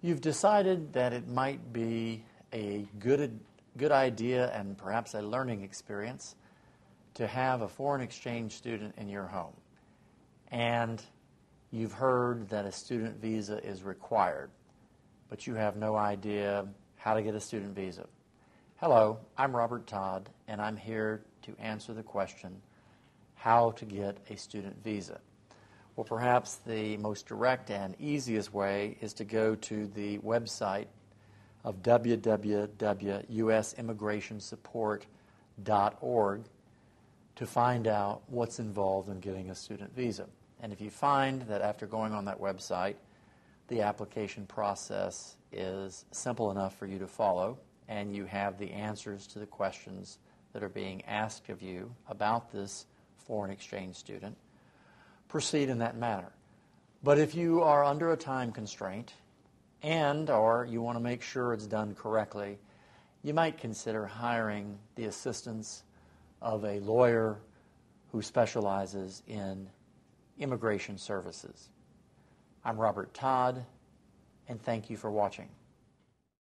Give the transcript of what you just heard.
You've decided that it might be a good, good idea and perhaps a learning experience to have a foreign exchange student in your home. And you've heard that a student visa is required, but you have no idea how to get a student visa. Hello, I'm Robert Todd, and I'm here to answer the question how to get a student visa. Well, perhaps the most direct and easiest way is to go to the website of www.usimmigrationsupport.org to find out what's involved in getting a student visa. And if you find that after going on that website, the application process is simple enough for you to follow, and you have the answers to the questions that are being asked of you about this foreign exchange student, proceed in that manner. But if you are under a time constraint and or you want to make sure it's done correctly, you might consider hiring the assistance of a lawyer who specializes in immigration services. I'm Robert Todd, and thank you for watching.